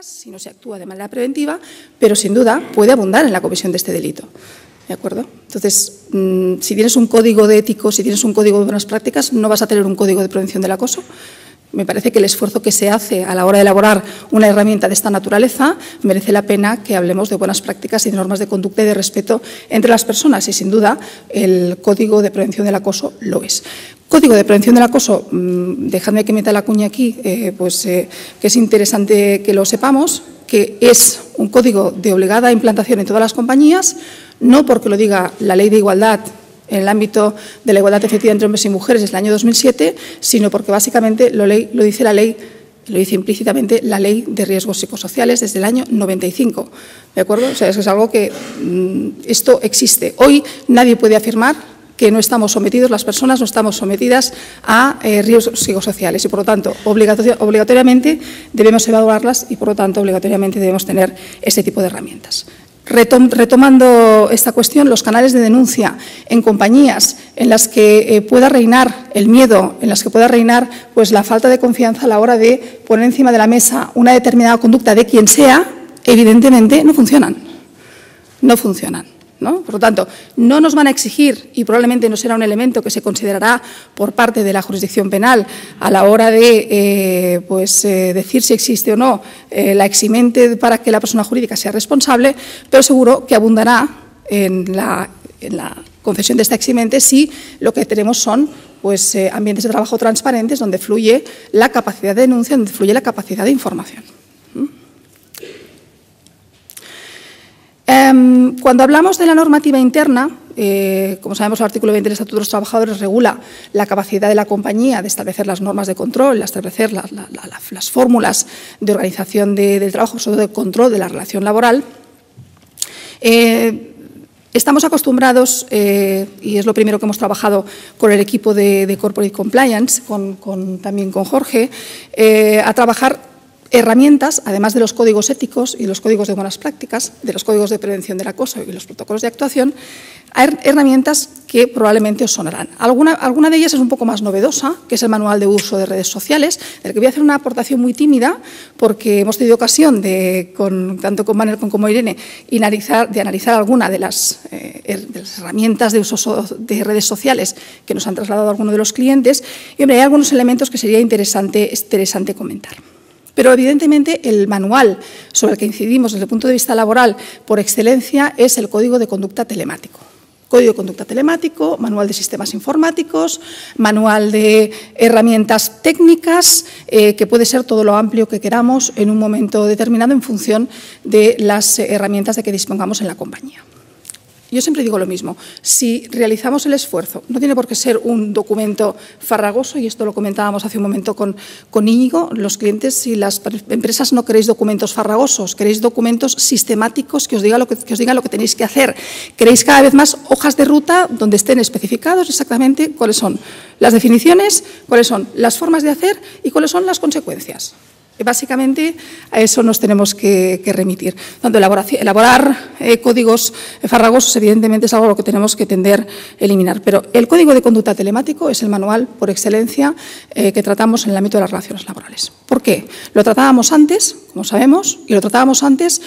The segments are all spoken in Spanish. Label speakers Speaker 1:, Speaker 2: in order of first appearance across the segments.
Speaker 1: si no se actúa de manera preventiva, pero sin duda puede abundar en la comisión de este delito. ¿De acuerdo? Entonces, mm, si tienes un código de ético, si tienes un código de buenas prácticas, no vas a tener un código de prevención del acoso. Me parece que el esfuerzo que se hace a la hora de elaborar una herramienta de esta naturaleza merece la pena que hablemos de buenas prácticas y de normas de conducta y de respeto entre las personas y, sin duda, el Código de Prevención del Acoso lo es. Código de Prevención del Acoso, mm, dejadme que meta la cuña aquí, eh, pues eh, que es interesante que lo sepamos, que es un código de obligada implantación en todas las compañías, no porque lo diga la Ley de Igualdad en el ámbito de la igualdad efectiva entre hombres y mujeres desde el año 2007, sino porque básicamente lo, lo dice la ley lo dice implícitamente la Ley de Riesgos Psicosociales desde el año 95. ¿De acuerdo? O sea, es algo que mm, esto existe. Hoy nadie puede afirmar que no estamos sometidos, las personas no estamos sometidas a eh, riesgos psicosociales y, por lo tanto, obligatoriamente debemos evaluarlas y, por lo tanto, obligatoriamente debemos tener este tipo de herramientas. Retomando esta cuestión, los canales de denuncia en compañías en las que eh, pueda reinar el miedo, en las que pueda reinar pues, la falta de confianza a la hora de poner encima de la mesa una determinada conducta de quien sea, evidentemente no funcionan. No funcionan. Por lo tanto, no nos van a exigir, y probablemente no será un elemento que se considerará por parte de la jurisdicción penal a la hora de eh, pues, eh, decir si existe o no eh, la eximente para que la persona jurídica sea responsable, pero seguro que abundará en la, concesión de esta eximente si lo que tenemos son pues, ambientes de trabajo transparentes donde fluye la capacidad de denuncia, donde fluye la capacidad de información. Em, cuando hablamos de la normativa interna, eh, como sabemos, el artículo 20 del Estatuto de los Trabajadores regula la capacidad de la compañía de establecer las normas de control, de establecer las fórmulas de organización del trabajo, sobre todo de control de la relación laboral. Eh, estamos acostumbrados, eh, y es lo primero que hemos trabajado con el equipo de, Corporate Compliance, también con Jorge, a trabajar herramientas, además de los códigos éticos y los códigos de buenas prácticas, de los códigos de prevención del acoso y los protocolos de actuación, hay herramientas que probablemente os sonarán. Alguna, de ellas es un poco más novedosa, que es el manual de uso de redes sociales, del que voy a hacer una aportación muy tímida, porque hemos tenido ocasión, de, tanto con Manuel como Irene, analizar, de analizar alguna de las, eh, las, herramientas de uso de redes sociales que nos han trasladado algunos de los clientes, y hay algunos elementos que sería interesante, interesante comentar. Pero evidentemente el manual sobre el que incidimos desde el punto de vista laboral por excelencia es el Código de Conducta Telemático. Código de Conducta Telemático, manual de sistemas informáticos, manual de herramientas técnicas, eh, que puede ser todo lo amplio que queramos en un momento determinado en función de las herramientas de que dispongamos en la compañía. Yo siempre digo lo mismo, si realizamos el esfuerzo, no tiene por qué ser un documento farragoso, y esto lo comentábamos hace un momento con, con Íñigo, los clientes y las empresas no queréis documentos farragosos, queréis documentos sistemáticos que os, diga lo que, que os digan lo que tenéis que hacer. Queréis cada vez más hojas de ruta donde estén especificados exactamente cuáles son las definiciones, cuáles son las formas de hacer y cuáles son las consecuencias. Básicamente a eso nos tenemos que, remitir. Tanto elaborar eh, códigos farragosos, evidentemente, es algo que tenemos que tender a eliminar. Pero el código de conducta telemático es el manual por excelencia eh, que tratamos en el ámbito de las relaciones laborales. ¿Por qué? Lo tratábamos antes, como sabemos, y lo tratábamos antes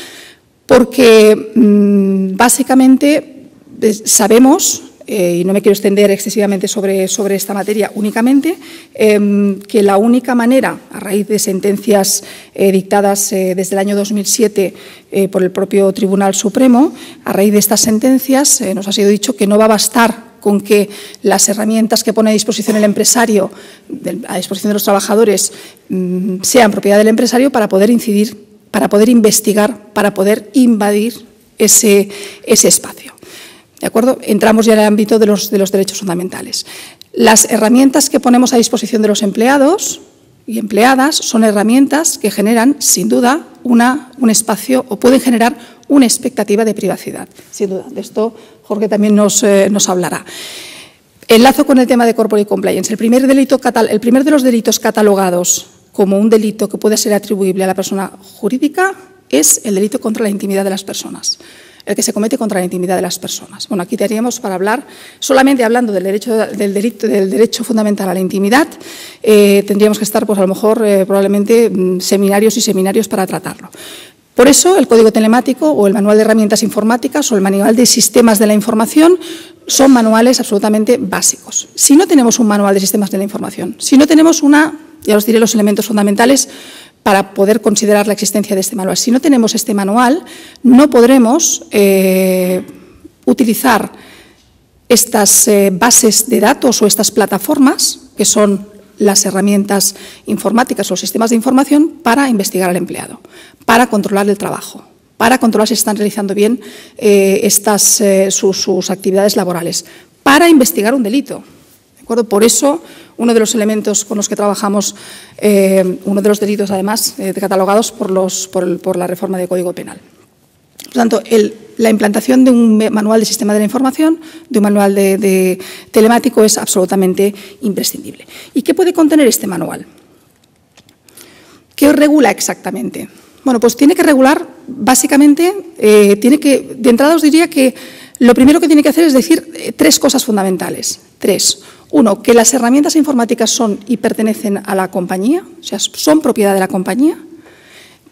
Speaker 1: porque mm, básicamente eh, sabemos eh, y no me quiero extender excesivamente sobre, sobre esta materia únicamente, em, que la única manera, a raíz de sentencias eh, dictadas eh, desde el año 2007 por el propio Tribunal Supremo, a raíz de estas sentencias nos ha sido dicho que no va a bastar con que las herramientas que pone a disposición el empresario, a disposición de los trabajadores, mm, sean propiedad del empresario para poder incidir, para poder investigar, para poder invadir ese, ese espacio. ¿De acuerdo? Entramos ya en el ámbito de los, de los derechos fundamentales. Las herramientas que ponemos a disposición de los empleados y empleadas son herramientas que generan, sin duda, un espacio o pueden generar una expectativa de privacidad. Sin duda, de esto Jorge también nos, eh, nos hablará. Enlazo con el tema de corporate compliance. El primer, delito, el primer de los delitos catalogados como un delito que puede ser atribuible a la persona jurídica es el delito contra la intimidad de las personas. El que se comete contra la intimidad de las personas. Bueno, aquí tendríamos para hablar, solamente hablando del derecho, del del derecho fundamental a la intimidad, eh, tendríamos que estar, pues a lo mejor, eh, probablemente mm, seminarios y seminarios para tratarlo. Por eso, el código telemático o el manual de herramientas informáticas o el manual de sistemas de la información son manuales absolutamente básicos. Si no tenemos un manual de sistemas de la información, si no tenemos una, ya os diré los elementos fundamentales para poder considerar la existencia de este manual, si no tenemos este manual, no podremos eh, utilizar estas eh, bases de datos o estas plataformas, que son las herramientas informáticas o sistemas de información, para investigar al empleado, para controlar el trabajo, para controlar si están realizando bien eh, estas, sus, actividades laborales, para investigar un delito. Por eso, uno de los elementos con los que trabajamos, eh, uno de los delitos, además, catalogados por, la reforma del Código Penal. Por tanto, la implantación de un manual de sistema de la información, de un manual telemático, es absolutamente imprescindible. ¿Y qué puede contener este manual? ¿Qué regula exactamente? Bueno, pues tiene que regular, básicamente, eh, tiene que, de entrada os diría que lo primero que tiene que hacer es decir eh, tres cosas fundamentales. Tres. Uno, que las herramientas informáticas son y pertenecen a la compañía, o sea, son propiedad de la compañía,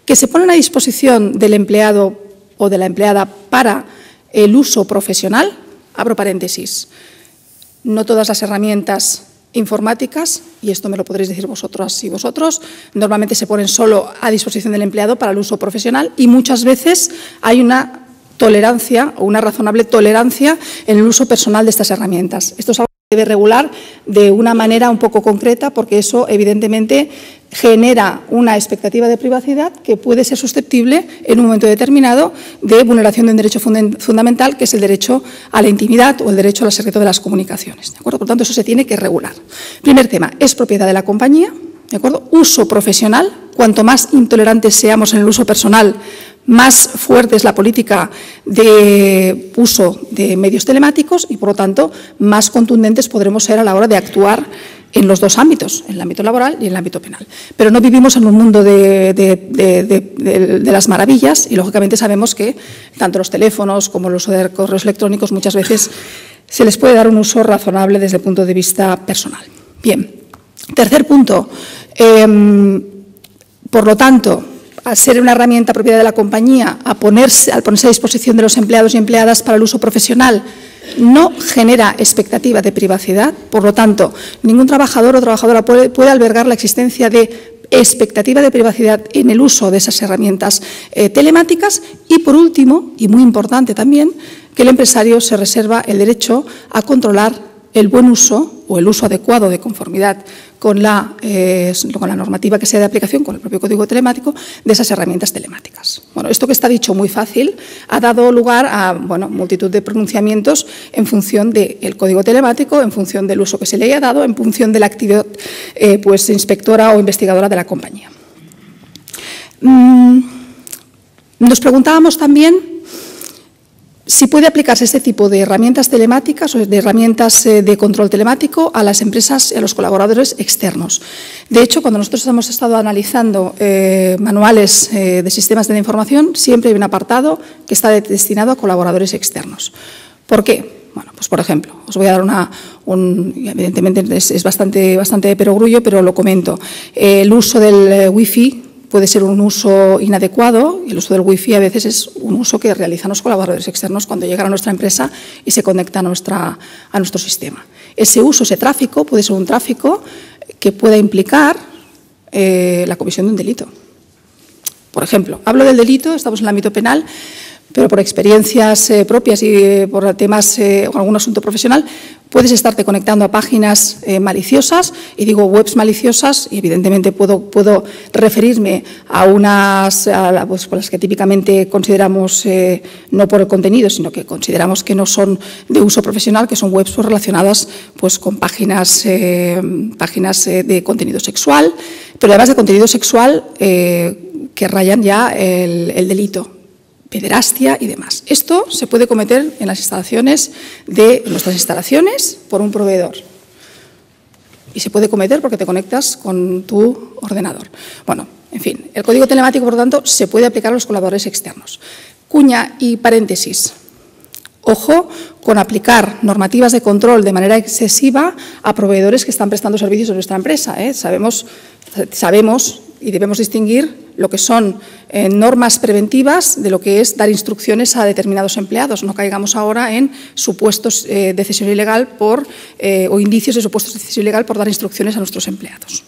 Speaker 1: que se ponen a disposición del empleado o de la empleada para el uso profesional. Abro paréntesis. No todas las herramientas informáticas, y esto me lo podréis decir vosotros y vosotros, normalmente se ponen solo a disposición del empleado para el uso profesional y muchas veces hay una tolerancia o una razonable tolerancia en el uso personal de estas herramientas. Esto es algo debe regular de una manera un poco concreta porque eso evidentemente genera una expectativa de privacidad que puede ser susceptible en un momento determinado de vulneración de un derecho fundamental, que es el derecho a la intimidad o el derecho al secreto de las comunicaciones. ¿de acuerdo? Por tanto, eso se tiene que regular. Primer tema, es propiedad de la compañía. ¿de acuerdo? Uso profesional. Cuanto más intolerantes seamos en el uso personal, más fuerte es la política de uso de medios telemáticos y, por lo tanto, más contundentes podremos ser a la hora de actuar en los dos ámbitos, en el ámbito laboral y en el ámbito penal. Pero no vivimos en un mundo de, las maravillas y, lógicamente, sabemos que tanto los teléfonos como de correos electrónicos muchas veces se les puede dar un uso razonable desde el punto de vista personal. Bien, tercer punto. Em, por lo tanto, al ser una herramienta propiedad de la compañía, a ponerse, al ponerse a disposición de los empleados y empleadas para el uso profesional, no genera expectativa de privacidad, por lo tanto, ningún trabajador o trabajadora puede, albergar la existencia de expectativa de privacidad en el uso de esas herramientas eh, telemáticas. Y, por último, y muy importante también, que el empresario se reserva el derecho a controlar el buen uso o el uso adecuado de conformidad con la, eh, con la normativa que sea de aplicación, con el propio código telemático, de esas herramientas telemáticas. Bueno, esto que está dicho muy fácil ha dado lugar a bueno, multitud de pronunciamientos en función del código telemático, en función del uso que se le haya dado, en función de la actividad eh, pues, inspectora o investigadora de la compañía. Mm, nos preguntábamos también si puede aplicarse este tipo de herramientas telemáticas o de herramientas eh, de control telemático a las empresas y a los colaboradores externos. De hecho, cuando nosotros hemos estado analizando eh, manuales eh, de sistemas de información, siempre hay un apartado que está destinado a colaboradores externos. ¿Por qué? Bueno, pues por ejemplo, os voy a dar una, un, evidentemente es, bastante, bastante perogrullo, pero lo comento. el uso del wifi puede ser un uso inadecuado y el uso del wifi a veces es un uso que realizan los colaboradores externos cuando llegan a nuestra empresa y se conectan a, nuestra, a nuestro sistema. Ese uso, ese tráfico, puede ser un tráfico que pueda implicar eh, la comisión de un delito. Por ejemplo, hablo del delito, estamos en el ámbito penal, pero por experiencias eh, propias y eh, por temas o algún asunto profesional, Puedes estarte conectando a páginas eh, maliciosas, y digo webs maliciosas, y evidentemente puedo, puedo referirme a unas a pues, las que típicamente consideramos, eh, no por el contenido, sino que consideramos que no son de uso profesional, que son webs pues, relacionadas pues, con páginas, eh, páginas de contenido sexual, pero además de contenido sexual que rayan ya el delito pederastia y demás. Esto se puede cometer en las instalaciones de nuestras instalaciones por un proveedor. Y se puede cometer porque te conectas con tu ordenador. Bueno, en fin, el código telemático, por lo tanto, se puede aplicar a los colaboradores externos. Cuña y paréntesis. Ojo con aplicar normativas de control de manera excesiva a proveedores que están prestando servicios en nuestra empresa. ¿eh? Sabemos, sabemos y debemos distinguir lo que son eh, normas preventivas de lo que es dar instrucciones a determinados empleados. No caigamos ahora en supuestos eh, de cesión ilegal por, o indicios de supuestos de cesión ilegal por dar instrucciones a nuestros empleados.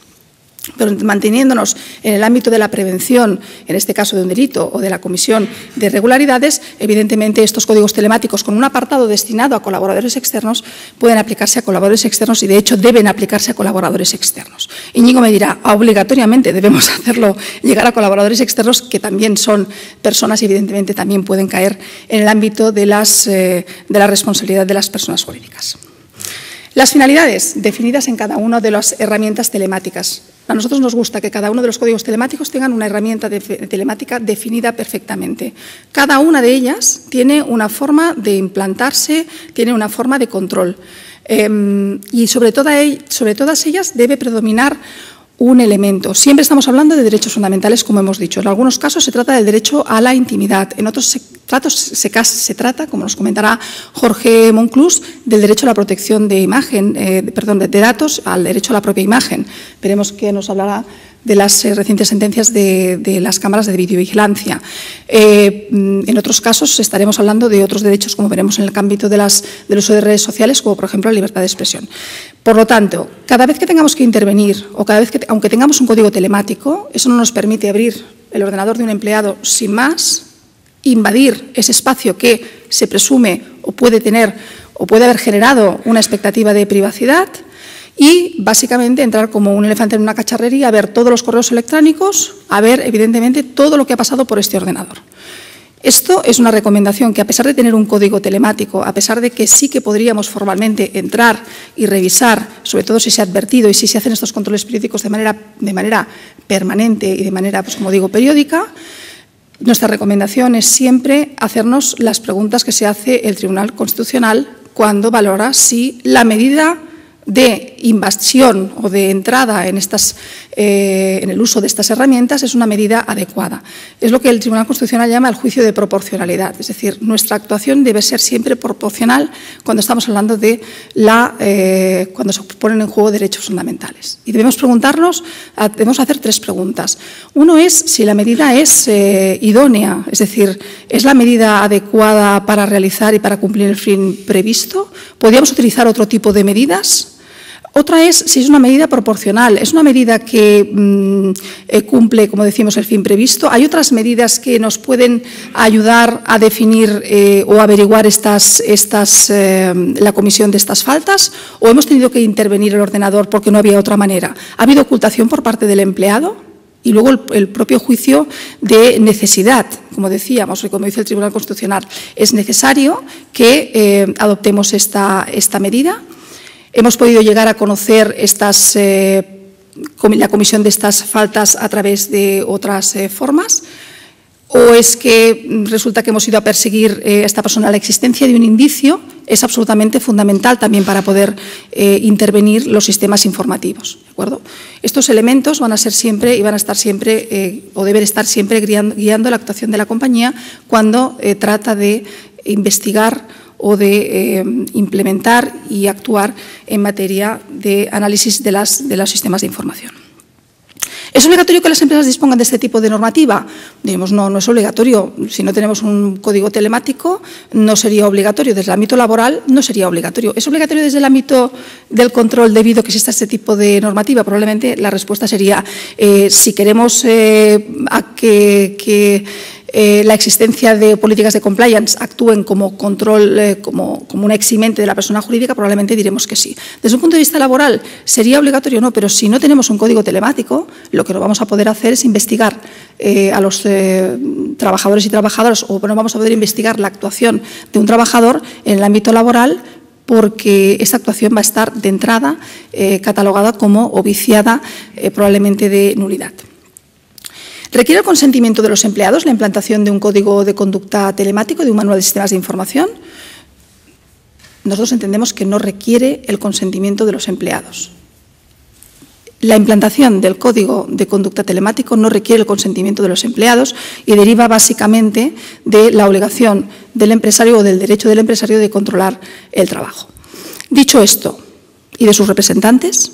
Speaker 1: Pero manteniéndonos en el ámbito de la prevención, en este caso de un delito o de la comisión de irregularidades, evidentemente estos códigos telemáticos con un apartado destinado a colaboradores externos pueden aplicarse a colaboradores externos y de hecho deben aplicarse a colaboradores externos. Íñigo me dirá, obligatoriamente debemos hacerlo llegar a colaboradores externos que también son personas y evidentemente también pueden caer en el ámbito de, las, eh, de la responsabilidad de las personas jurídicas. Las finalidades definidas en cada una de las herramientas telemáticas. A nosotros nos gusta que cada uno de los códigos telemáticos tengan una herramienta telemática definida perfectamente. Cada una de ellas tiene una forma de implantarse, tiene una forma de control. Em, y sobre, sobre todas ellas debe predominar un elemento. Siempre estamos hablando de derechos fundamentales, como hemos dicho. En algunos casos se trata del derecho a la intimidad, en otros casos se, trata, como nos comentará Jorge Monclús, del derecho a la protección de imagen, eh, perdón, de datos, al derecho a la propia imagen. Veremos que nos hablará de las eh, recientes sentencias de, las cámaras de videovigilancia. Eh, mm, en otros casos estaremos hablando de otros derechos, como veremos en el ámbito de del uso de redes sociales, como por ejemplo la libertad de expresión. Por lo tanto, cada vez que tengamos que intervenir o cada vez que, aunque tengamos un código telemático, eso no nos permite abrir el ordenador de un empleado sin más, invadir ese espacio que se presume o puede tener o puede haber generado una expectativa de privacidad y básicamente entrar como un elefante en una cacharrería a ver todos los correos electrónicos, a ver evidentemente todo lo que ha pasado por este ordenador. Esto es una recomendación que a pesar de tener un código telemático, a pesar de que sí que podríamos formalmente entrar y revisar, sobre todo si se ha advertido y si se hacen estos controles periódicos de manera, de manera permanente y de manera, pues como digo, periódica, nuestra recomendación es siempre hacernos las preguntas que se hace el Tribunal Constitucional cuando valora si la medida de invasión o de entrada en, estas, eh, en el uso de estas herramientas es una medida adecuada. Es lo que el Tribunal Constitucional llama el juicio de proporcionalidad, es decir, nuestra actuación debe ser siempre proporcional cuando estamos hablando de la, eh, cuando se ponen en juego derechos fundamentales. Y debemos preguntarnos, debemos hacer tres preguntas. Uno es si la medida es eh, idónea, es decir, ¿es la medida adecuada para realizar y para cumplir el fin previsto? ¿Podríamos utilizar otro tipo de medidas? Otra es si es una medida proporcional, es una medida que mm, eh, cumple, como decimos, el fin previsto. Hay otras medidas que nos pueden ayudar a definir eh, o averiguar estas, estas, eh, la comisión de estas faltas o hemos tenido que intervenir el ordenador porque no había otra manera. ¿Ha habido ocultación por parte del empleado? Y luego el, propio juicio de necesidad, como decíamos, y como dice el Tribunal Constitucional, es necesario que adoptemos esta, esta medida. Hemos podido llegar a conocer eh, la comisión de estas faltas a través de otras eh, formas. ¿O es que resulta que hemos ido a perseguir eh, a esta persona? La existencia de un indicio es absolutamente fundamental también para poder intervenir los sistemas informativos. ¿de acuerdo? Estos elementos van a ser siempre y van a estar siempre o deben estar siempre guiando, la actuación de la compañía cuando trata de investigar o de eh, implementar y actuar en materia de análisis de, las, de los sistemas de información. ¿Es obligatorio que las empresas dispongan de este tipo de normativa? Digamos, no, no es obligatorio. Si no tenemos un código telemático, no sería obligatorio. Desde el ámbito laboral, no sería obligatorio. ¿Es obligatorio desde el ámbito del control debido que exista este tipo de normativa? Probablemente la respuesta sería, eh, si queremos eh, que eh, la existencia de políticas de compliance actúen como control, eh, como, una eximente de la persona jurídica, probablemente diremos que sí. Desde un punto de vista laboral, ¿sería obligatorio o no? Pero si no tenemos un código telemático, lo que no vamos a poder hacer es investigar eh, a los trabajadores y trabajadoras, o no vamos a poder investigar la actuación de un trabajador en el ámbito laboral porque esa actuación va a estar de entrada catalogada como o viciada probablemente de nulidad. ¿Requiere el consentimiento de los empleados la implantación de un código de conducta telemático, de un manual de sistemas de información? Nosotros entendemos que no requiere el consentimiento de los empleados. La implantación del código de conducta telemático no requiere el consentimiento de los empleados y deriva básicamente de la obligación del empresario o del derecho del empresario de controlar el trabajo. Dicho esto, ¿y de sus representantes?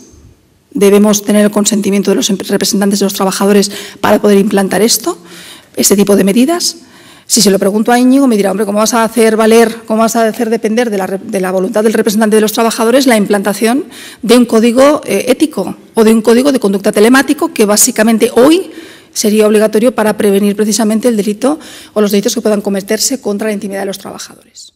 Speaker 1: Debemos tener el consentimiento de los representantes de los trabajadores para poder implantar esto, este tipo de medidas. Si se lo pregunto a Íñigo, me dirá, hombre, ¿cómo vas a hacer valer, cómo vas a hacer depender de la, voluntad del representante de los trabajadores la implantación de un código eh, ético o de un código de conducta telemático que básicamente hoy sería obligatorio para prevenir precisamente el delito o los delitos que puedan cometerse contra la intimidad de los trabajadores?